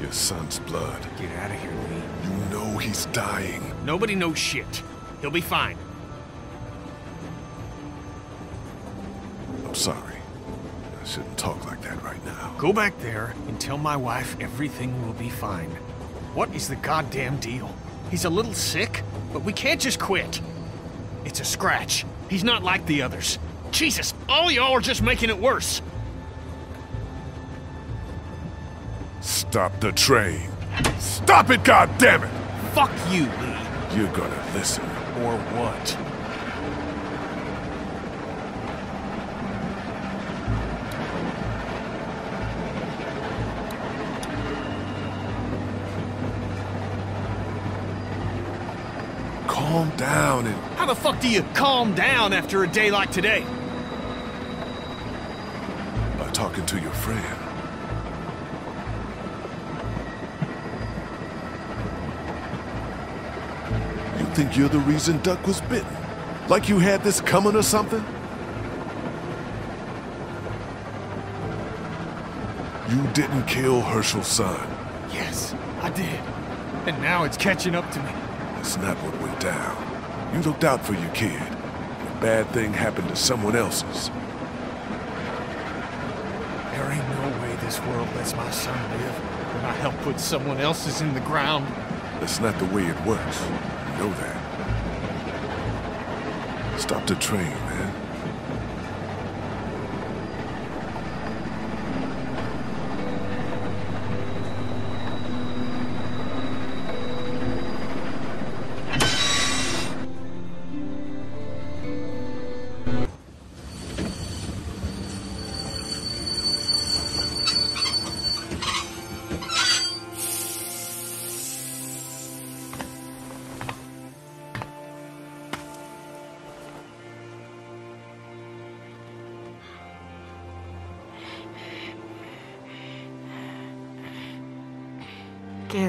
Your son's blood. Get out of here, Lee. You know he's dying. Nobody knows shit. He'll be fine. I'm sorry. I shouldn't talk like that right now. Go back there and tell my wife everything will be fine. What is the goddamn deal? He's a little sick, but we can't just quit. It's a scratch. He's not like the others. Jesus, all y'all are just making it worse. Stop the train. Stop it, goddammit! Fuck you, Lee. You're gonna listen. Or what? Calm down and How the fuck do you calm down after a day like today? by talking to your friend. Think you're the reason Duck was bitten? Like you had this coming or something? You didn't kill Hershel's son. Yes, I did. And now it's catching up to me. That's not what went down. You looked out for your kid. A bad thing happened to someone else's. There ain't no way this world lets my son live when I help put someone else's in the ground. That's not the way it works. Stop the train, man.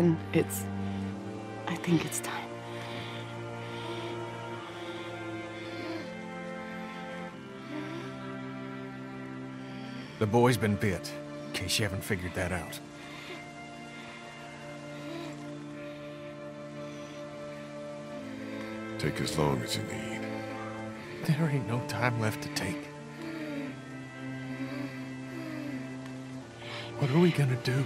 Again, it's. I think it's time. The boy's been bit, in case you haven't figured that out. Take as long as you need. There ain't no time left to take. What are we gonna do?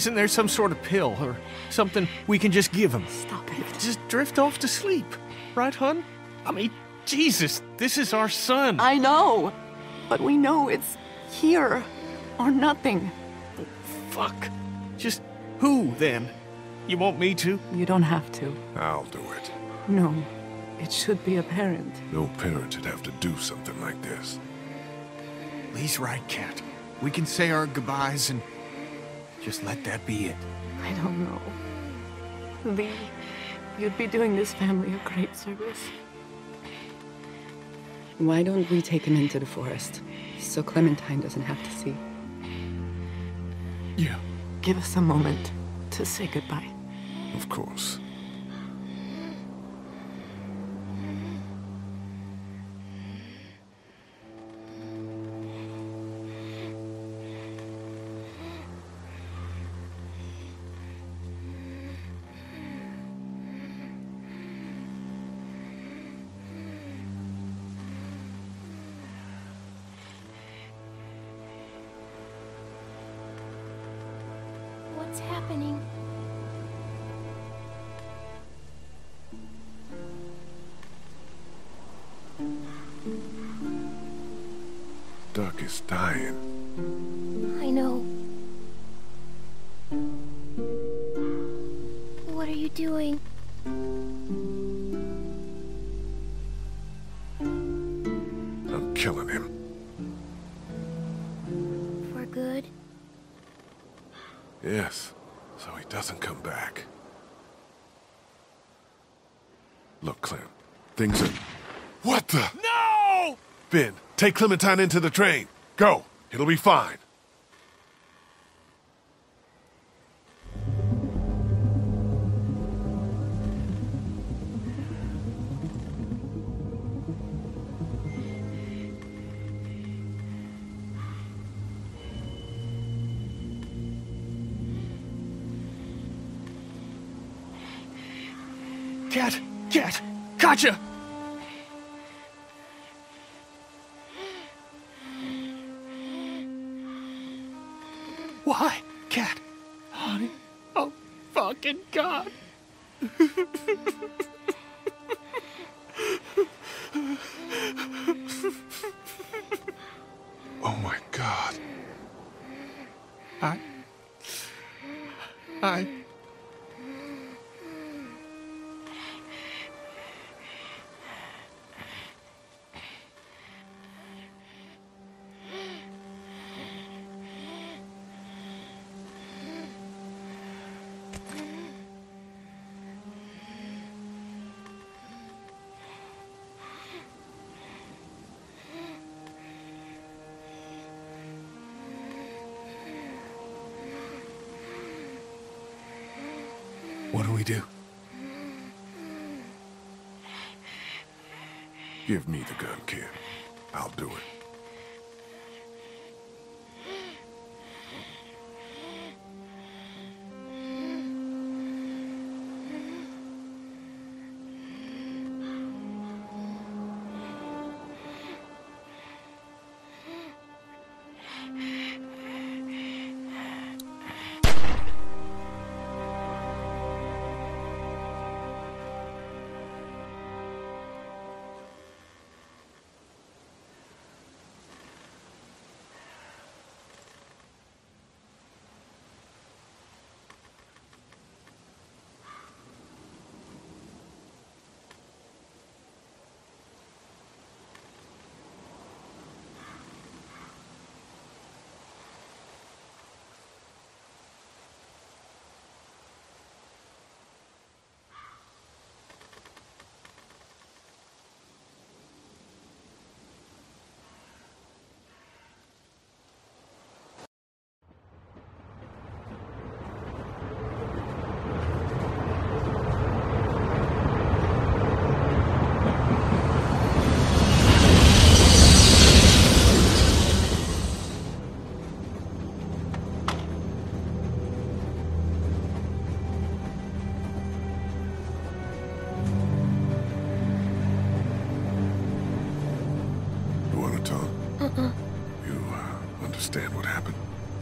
Isn't there some sort of pill or something we can just give him? Stop it. Just drift off to sleep. Right, hun? I mean, Jesus, this is our son. I know, but we know it's here or nothing. Fuck. Just who, then? You want me to? You don't have to. I'll do it. No, it should be a parent. No parent should have to do something like this. Lee's right, Cat. We can say our goodbyes and just let that be it. I don't know. Lee, you'd be doing this family a great service. Why don't we take him into the forest so Clementine doesn't have to see? Yeah. Give us a moment to say goodbye. Of course. What's happening? Duck is dying. Things. What the? No! Ben, take Clementine into the train. Go. It'll be fine. Cat! Cat! Katjaa! Why? Cat? Honey? Oh, fucking God. we do? Give me the gun, kid. I'll do it.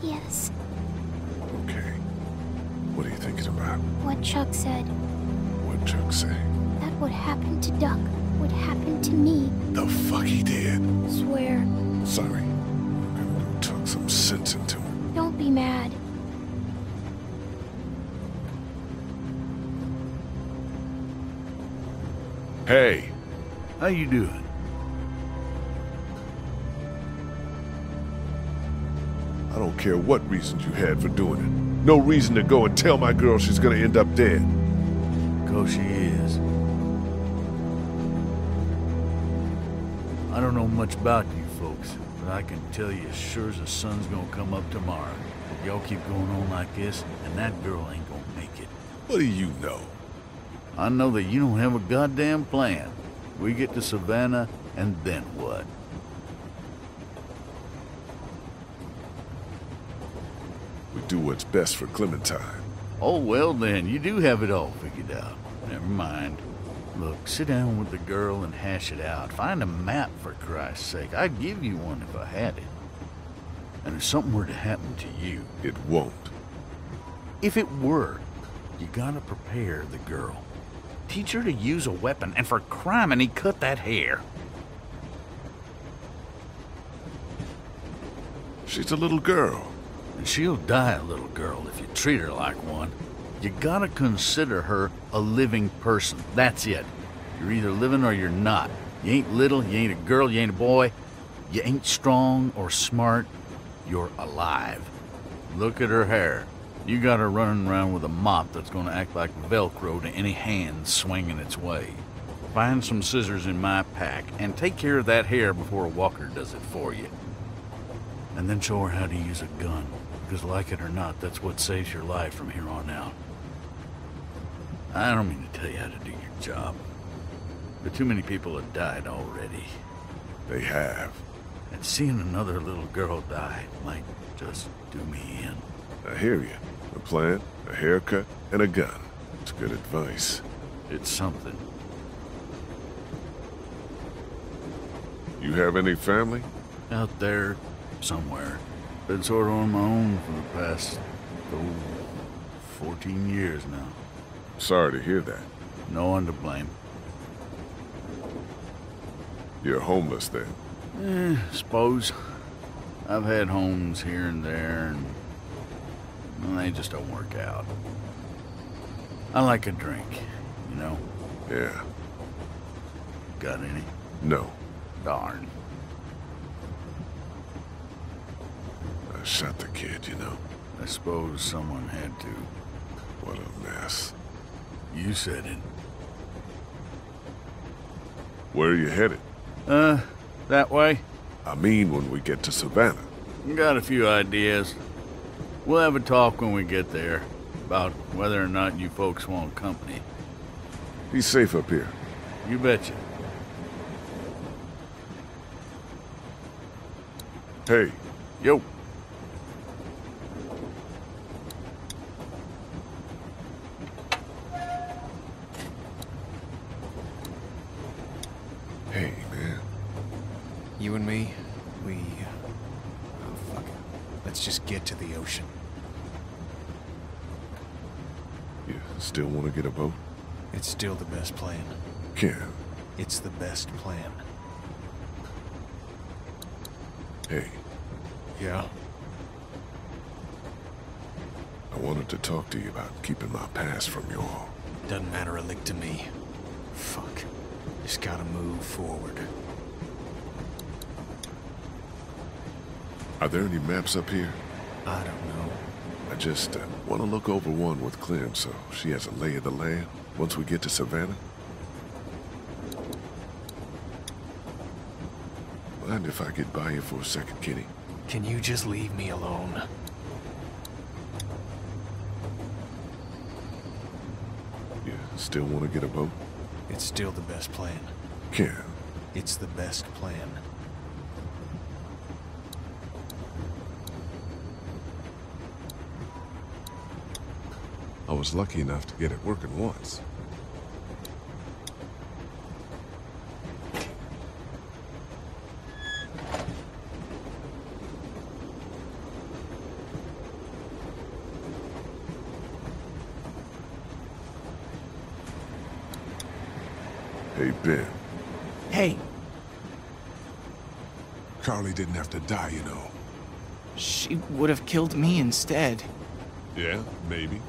Yes. Okay. What are you thinking about? What Chuck said. What Chuck say? That what happened to Duck would happen to me. The fuck he did? Swear. Sorry. I'm gonna go talk some sense into him. Don't be mad. Hey, How you doing? Don't care what reasons you had for doing it. No reason to go and tell my girl she's gonna end up dead. Cause she is. I don't know much about you folks, but I can tell you as sure as the sun's gonna come up tomorrow. Y'all keep going on like this, and that girl ain't gonna make it. What do you know? I know that you don't have a goddamn plan. We get to Savannah, and then what? Do what's best for Clementine. Oh, well then, you do have it all figured out. Never mind. Look, sit down with the girl and hash it out. Find a map, for Christ's sake. I'd give you one if I had it. And if something were to happen to you, It won't. if it were, you gotta prepare the girl. Teach her to use a weapon, and for crime, and he cut that hair. She's a little girl. And she'll die a little girl if you treat her like one. You gotta consider her a living person. That's it. You're either living or you're not. You ain't little, you ain't a girl, you ain't a boy. You ain't strong or smart. You're alive. Look at her hair. You got her running around with a mop that's gonna act like Velcro to any hand swinging its way. find some scissors in my pack and take care of that hair before a walker does it for you. And then show her how to use a gun. Because like it or not, that's what saves your life from here on out. I don't mean to tell you how to do your job. But too many people have died already. They have. And seeing another little girl die might just do me in. I hear you. A plan, a haircut, and a gun. It's good advice. It's something. You have any family? Out there, somewhere. Been sort of on my own for the past, oh, 14 years now. Sorry to hear that. No one to blame. You're homeless then. Eh, suppose. I've had homes here and there, and well, they just don't work out. I like a drink, you know? Yeah. Got any? No. Darn. I shot the kid, you know. I suppose someone had to. What a mess. You said it. Where are you headed? Uh, that way? I mean when we get to Savannah. Got a few ideas. We'll have a talk when we get there about whether or not you folks want company. Be safe up here. You betcha. Hey, Yo. hey, man. You and me, we... Oh, fuck it. Let's just get to the ocean. You still want to get a boat? It's still the best plan. Ken, It's the best plan. hey, Yeah? I wanted to talk to you about keeping my past from you all. Doesn't matter a lick to me. Fuck. Just gotta move forward. Are there any maps up here? I don't know. I just uh, want to look over one with Clem so she has a lay of the land once we get to Savannah. Mind if I get by you for a second, Kenny? Ken you just leave me alone? You still want to get a boat? It's still the best plan. Can. It's the best plan. I was lucky enough to get it working once. Hey, Ben. Hey, Carley didn't have to die, you know. she would have killed me instead. Yeah, maybe.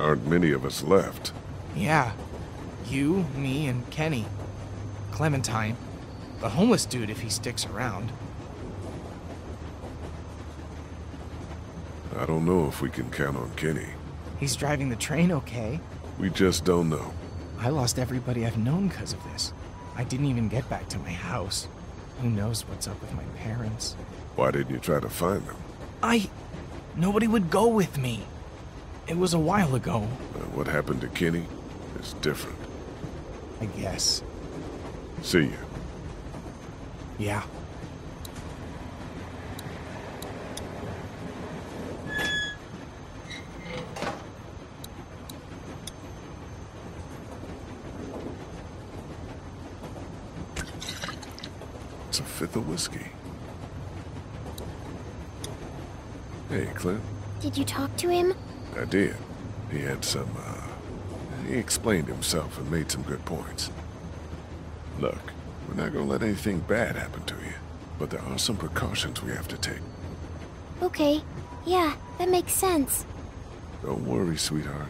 Aren't many of us left. Yeah. You, me, and Kenny. Clementine. The homeless dude if he sticks around. I don't know if we can count on Kenny. He's driving the train okay. We just don't know. I lost everybody I've known because of this. I didn't even get back to my house. Who knows what's up with my parents? Why didn't you try to find them? I. Nobody would go with me. It was a while ago, Uh, what happened to Kenny is different. I guess. See you. Yeah. It's a fifth of whiskey. Hey, Clint. Did you talk to him? I did. He had some, uh... He explained himself and made some good points. Look, we're not gonna let anything bad happen to you. But there are some precautions we have to take. Okay. Yeah, that makes sense. Don't worry, sweetheart.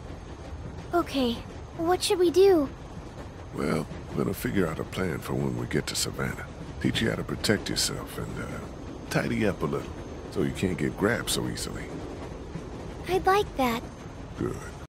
Okay. What should we do? Well, we're gonna figure out a plan for when we get to Savannah. Teach you how to protect yourself and, uh, tidy up a little so you can't get grabbed so easily. I'd like that. Good.